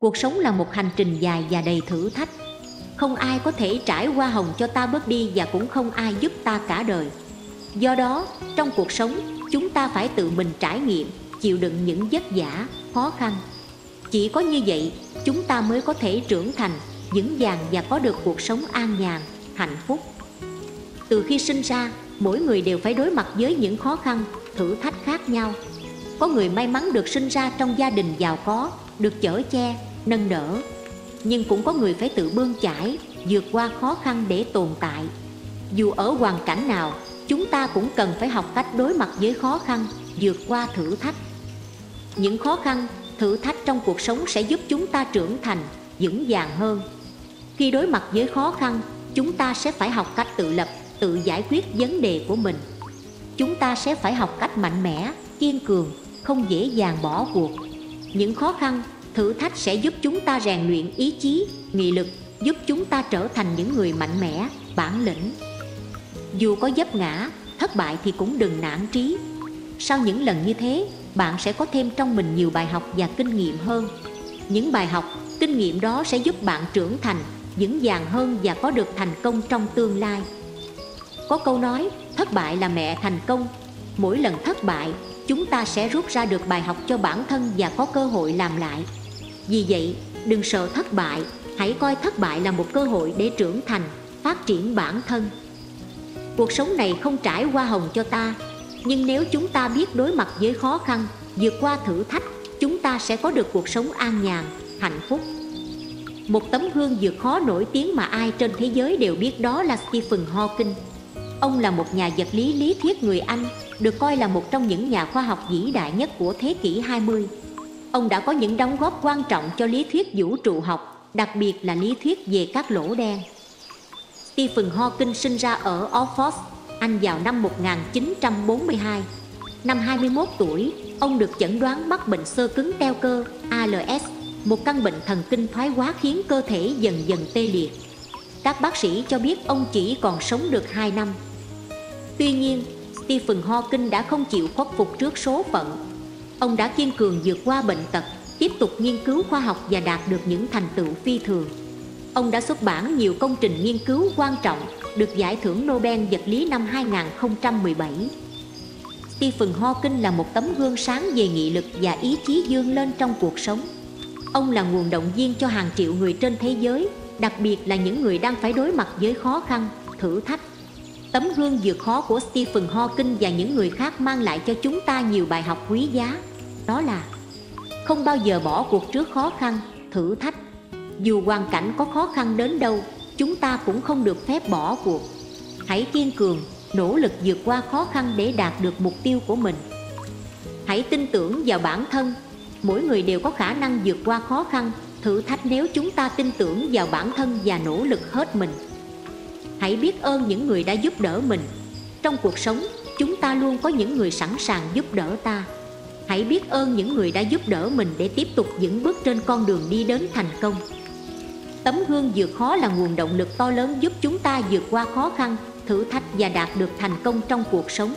cuộc sống là một hành trình dài và đầy thử thách. Không ai có thể trải qua hồng cho ta bước đi và cũng không ai giúp ta cả đời. Do đó, trong cuộc sống, chúng ta phải tự mình trải nghiệm, chịu đựng những vất vả, khó khăn. Chỉ có như vậy, chúng ta mới có thể trưởng thành, vững vàng và có được cuộc sống an nhàn, hạnh phúc. Từ khi sinh ra, mỗi người đều phải đối mặt với những khó khăn, thử thách khác nhau. Có người may mắn được sinh ra trong gia đình giàu có, được chở che nâng đỡ. Nhưng cũng có người phải tự bươn chải, vượt qua khó khăn để tồn tại. Dù ở hoàn cảnh nào, chúng ta cũng cần phải học cách đối mặt với khó khăn, vượt qua thử thách. Những khó khăn, thử thách trong cuộc sống sẽ giúp chúng ta trưởng thành, vững vàng hơn. Khi đối mặt với khó khăn, chúng ta sẽ phải học cách tự lập, tự giải quyết vấn đề của mình. Chúng ta sẽ phải học cách mạnh mẽ, kiên cường, không dễ dàng bỏ cuộc. Những khó khăn thử thách sẽ giúp chúng ta rèn luyện ý chí, nghị lực, giúp chúng ta trở thành những người mạnh mẽ, bản lĩnh. Dù có dấp ngã, thất bại thì cũng đừng nản trí. Sau những lần như thế, bạn sẽ có thêm trong mình nhiều bài học và kinh nghiệm hơn. Những bài học, kinh nghiệm đó sẽ giúp bạn trưởng thành, vững vàng hơn và có được thành công trong tương lai. Có câu nói, thất bại là mẹ thành công. Mỗi lần thất bại, chúng ta sẽ rút ra được bài học cho bản thân và có cơ hội làm lại vì vậy, đừng sợ thất bại, hãy coi thất bại là một cơ hội để trưởng thành, phát triển bản thân. Cuộc sống này không trải qua hồng cho ta, nhưng nếu chúng ta biết đối mặt với khó khăn, vượt qua thử thách, chúng ta sẽ có được cuộc sống an nhàn, hạnh phúc. Một tấm gương vượt khó nổi tiếng mà ai trên thế giới đều biết đó là Stephen Hawking. Ông là một nhà vật lý lý thuyết người Anh, Được coi là một trong những nhà khoa học vĩ đại nhất của thế kỷ 20 Ông đã có những đóng góp quan trọng cho lý thuyết vũ trụ học Đặc biệt là lý thuyết về các lỗ đen. Stephen Hawking sinh ra ở Oxford, Anh vào năm 1942 Năm 21 tuổi, ông được chẩn đoán mắc bệnh sơ cứng teo cơ ALS Một căn bệnh thần kinh thoái hóa khiến cơ thể dần dần tê liệt. Các bác sĩ cho biết ông chỉ còn sống được 2 năm. Tuy nhiên, Stephen Hawking đã không chịu khuất phục trước số phận. Ông đã kiên cường vượt qua bệnh tật, tiếp tục nghiên cứu khoa học và đạt được những thành tựu phi thường. Ông đã xuất bản nhiều công trình nghiên cứu quan trọng, được giải thưởng Nobel vật lý năm 2017. Stephen Hawking là một tấm gương sáng về nghị lực và ý chí dương lên trong cuộc sống. Ông là nguồn động viên cho hàng triệu người trên thế giới, đặc biệt là những người đang phải đối mặt với khó khăn, thử thách Tấm gương vượt khó của Stephen Hawking và những người khác mang lại cho chúng ta nhiều bài học quý giá đó là Không bao giờ bỏ cuộc trước khó khăn, thử thách. Dù hoàn cảnh có khó khăn đến đâu Chúng ta cũng không được phép bỏ cuộc. Hãy kiên cường, nỗ lực vượt qua khó khăn để đạt được mục tiêu của mình. Hãy tin tưởng vào bản thân. Mỗi người đều có khả năng vượt qua khó khăn, thử thách nếu chúng ta tin tưởng vào bản thân và nỗ lực hết mình. Hãy biết ơn những người đã giúp đỡ mình. Trong cuộc sống, chúng ta luôn có những người sẵn sàng giúp đỡ ta. Hãy biết ơn những người đã giúp đỡ mình để tiếp tục những bước trên con đường đi đến thành công. Tấm gương vượt khó là nguồn động lực to lớn giúp chúng ta vượt qua khó khăn, thử thách và đạt được thành công trong cuộc sống.